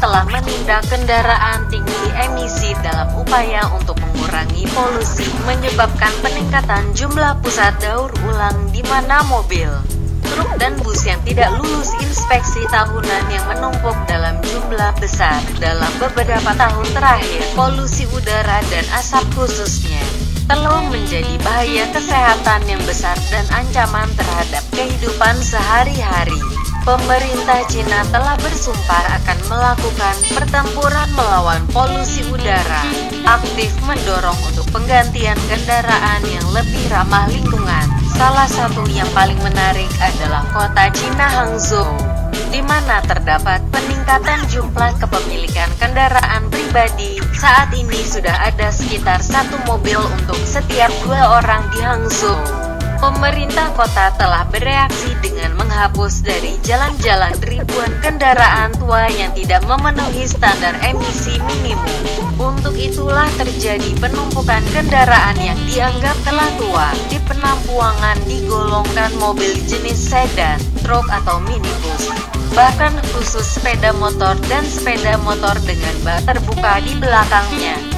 telah menindak kendaraan tinggi emisi dalam upaya untuk mengurangi polusi menyebabkan peningkatan jumlah pusat daur ulang di mana mobil, truk dan bus yang tidak lulus inspeksi tahunan yang menumpuk dalam jumlah besar dalam beberapa tahun terakhir. Polusi udara dan asap khususnya telah menjadi bahaya kesehatan yang besar dan ancaman terhadap kehidupan sehari-hari. Pemerintah Cina telah bersumpah akan melakukan pertempuran melawan polusi udara, aktif mendorong untuk penggantian kendaraan yang lebih ramah lingkungan. Salah satu yang paling menarik adalah kota Cina Hangzhou, di mana terdapat peningkatan jumlah kepemilikan kendaraan pribadi. Saat ini sudah ada sekitar satu mobil untuk setiap dua orang di Hangzhou. Pemerintah kota telah bereaksi dengan menghapus dari jalan-jalan ribuan kendaraan tua yang tidak memenuhi standar emisi minimum. Untuk itulah terjadi penumpukan kendaraan yang dianggap telah tua. Di penampuangan digolongkan mobil jenis sedan, truk atau minibus. Bahkan khusus sepeda motor dan sepeda motor dengan bak terbuka di belakangnya.